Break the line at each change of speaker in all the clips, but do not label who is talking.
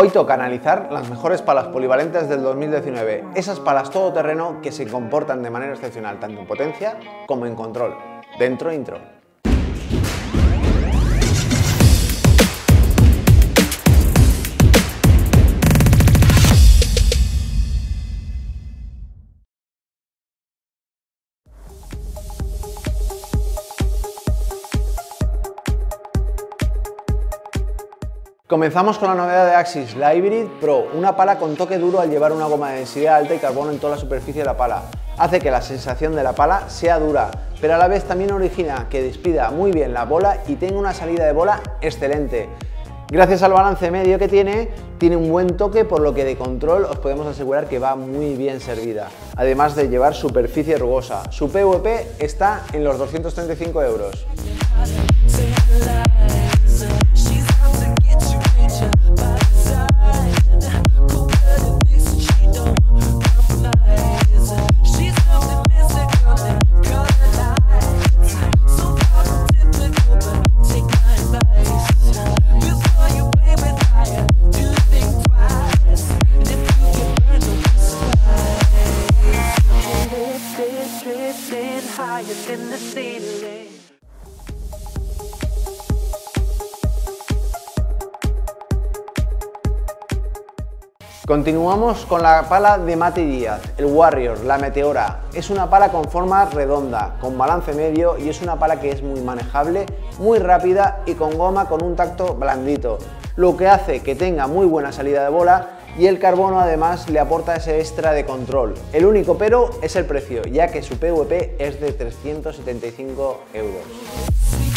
Hoy toca analizar las mejores palas polivalentes del 2019, esas palas todoterreno que se comportan de manera excepcional tanto en potencia como en control. Dentro intro. Comenzamos con la novedad de Axis, la Hybrid Pro, una pala con toque duro al llevar una goma de densidad alta y carbono en toda la superficie de la pala. Hace que la sensación de la pala sea dura, pero a la vez también origina que despida muy bien la bola y tenga una salida de bola excelente. Gracias al balance medio que tiene, tiene un buen toque por lo que de control os podemos asegurar que va muy bien servida, además de llevar superficie rugosa. Su PVP está en los 235 euros. day to day. Continuamos con la pala de Mate Díaz, el Warrior, la Meteora. Es una pala con forma redonda, con balance medio y es una pala que es muy manejable, muy rápida y con goma con un tacto blandito, lo que hace que tenga muy buena salida de bola y el carbono además le aporta ese extra de control. El único pero es el precio, ya que su PVP es de 375 euros.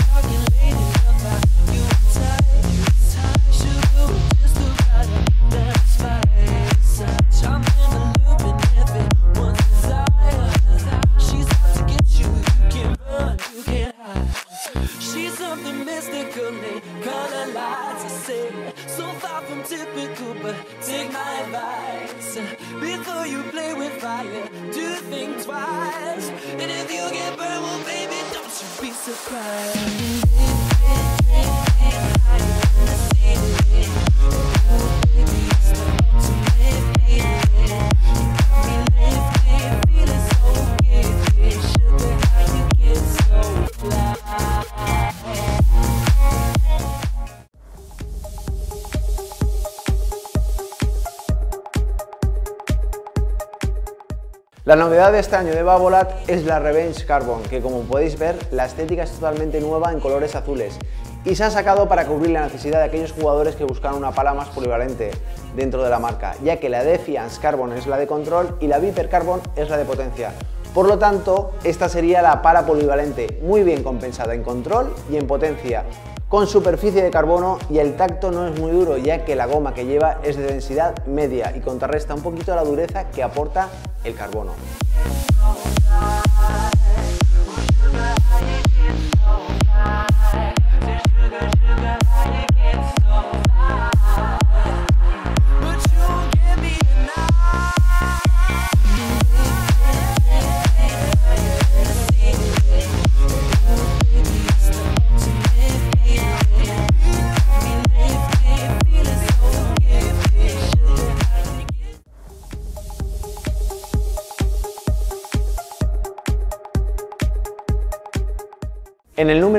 fire. Do think twice. And if you get burned, well, baby, don't you be surprised.
La novedad de este año de Babolat es la Revenge Carbon, que como podéis ver, la estética es totalmente nueva en colores azules y se ha sacado para cubrir la necesidad de aquellos jugadores que buscan una pala más polivalente dentro de la marca, ya que la Defiance Carbon es la de control y la Viper Carbon es la de potencia. Por lo tanto, esta sería la pala polivalente, muy bien compensada en control y en potencia, con superficie de carbono y el tacto no es muy duro ya que la goma que lleva es de densidad media y contrarresta un poquito la dureza que aporta el carbono.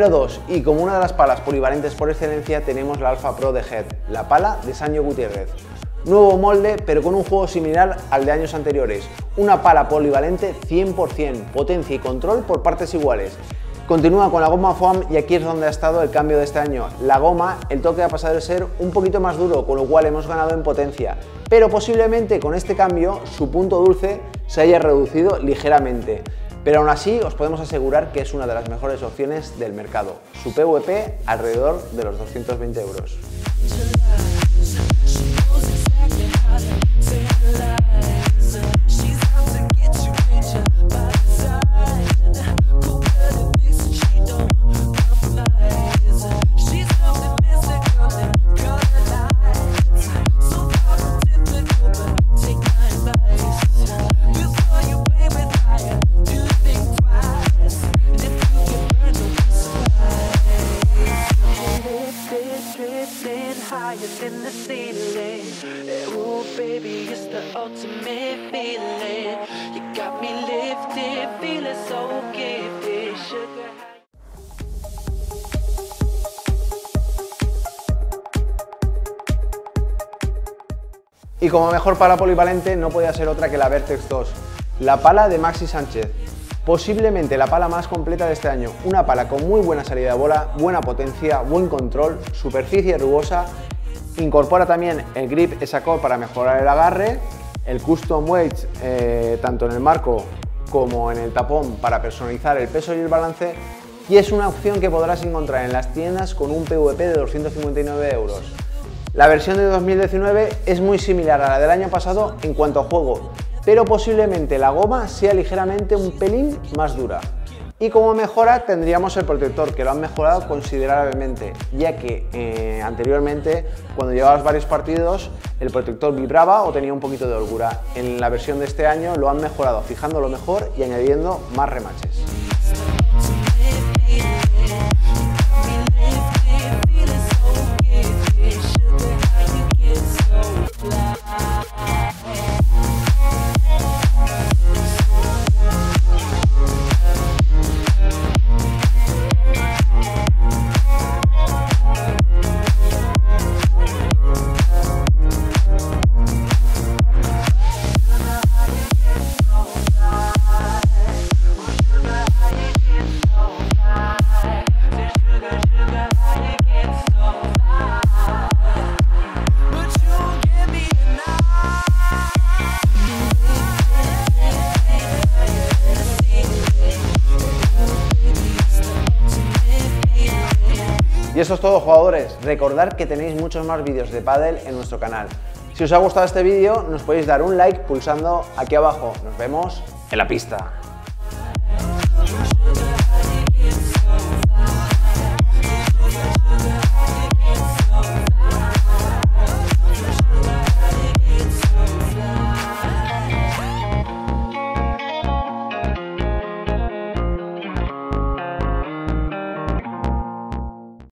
Número 2 y como una de las palas polivalentes por excelencia tenemos la Alpha Pro de Head, la pala de Sancho Gutiérrez. Nuevo molde pero con un juego similar al de años anteriores, una pala polivalente 100%, potencia y control por partes iguales. Continúa con la goma foam y aquí es donde ha estado el cambio de este año. La goma, el toque ha pasado de ser un poquito más duro, con lo cual hemos ganado en potencia. Pero posiblemente con este cambio su punto dulce se haya reducido ligeramente. Pero aún así os podemos asegurar que es una de las mejores opciones del mercado. Su PVP alrededor de los 220 euros.
Feeling. Ooh, baby, it's the ultimate feeling. You got me lifted, feeling so gifted. Sugar.
Y como mejor pala polivalente no podía ser otra que la Vertex 2, la pala de Maxi Sánchez. Posiblemente la pala más completa de este año, una pala con muy buena salida de bola, buena potencia, buen control, superficie rugosa, incorpora también el grip core para mejorar el agarre, el custom weight eh, tanto en el marco como en el tapón para personalizar el peso y el balance y es una opción que podrás encontrar en las tiendas con un PVP de 259 euros. La versión de 2019 es muy similar a la del año pasado en cuanto a juego, pero posiblemente la goma sea ligeramente un pelín más dura. Y como mejora tendríamos el protector, que lo han mejorado considerablemente, ya que eh, anteriormente cuando llevabas varios partidos el protector vibraba o tenía un poquito de holgura. En la versión de este año lo han mejorado, fijándolo mejor y añadiendo más remaches. Eso es todo jugadores, recordad que tenéis muchos más vídeos de pádel en nuestro canal. Si os ha gustado este vídeo nos podéis dar un like pulsando aquí abajo. Nos vemos en la pista.